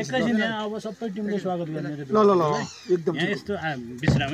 एकैछिन अब सबै टिमले स्वागत गर्ने ल ल ल एकदम यस्तो विश्राम